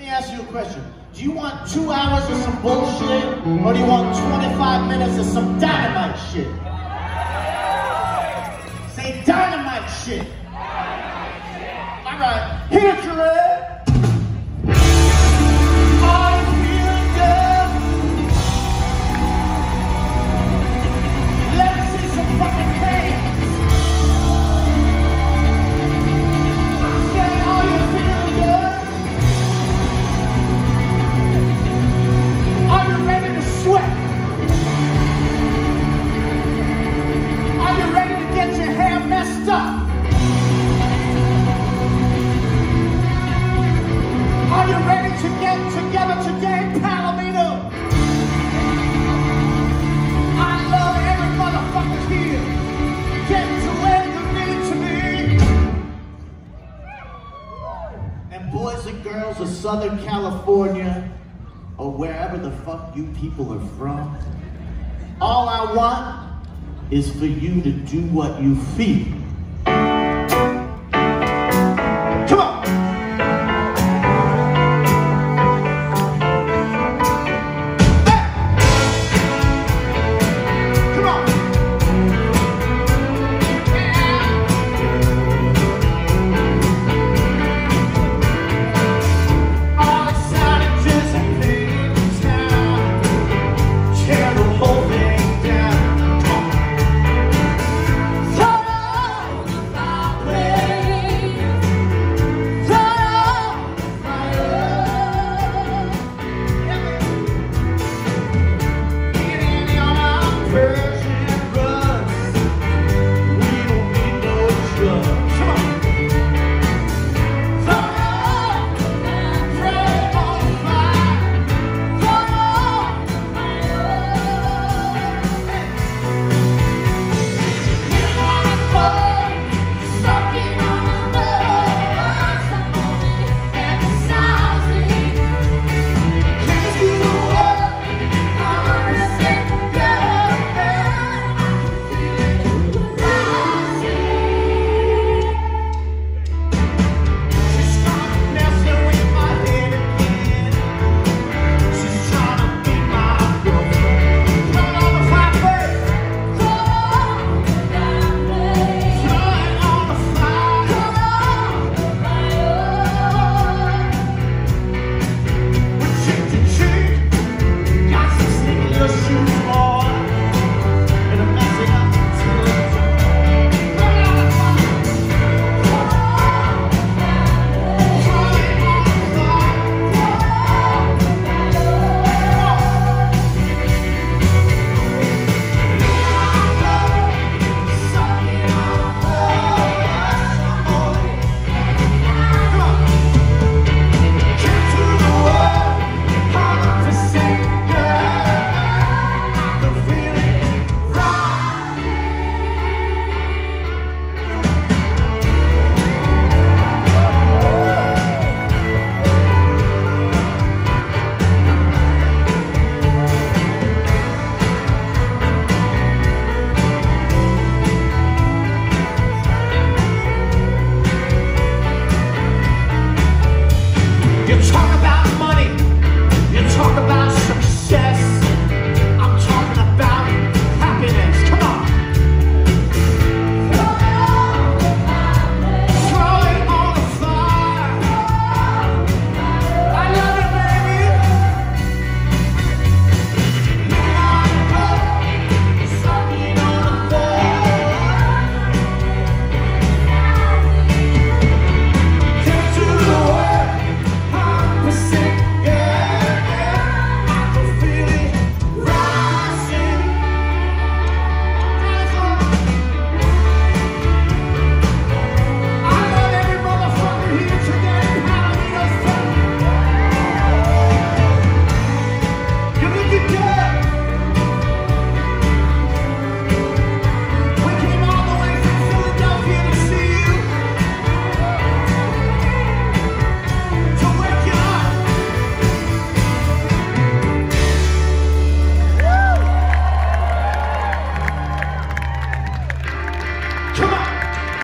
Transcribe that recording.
me ask you a question. Do you want two hours of some bullshit, or do you want 25 minutes of some dynamite shit? Girls of Southern California, or wherever the fuck you people are from, all I want is for you to do what you feel.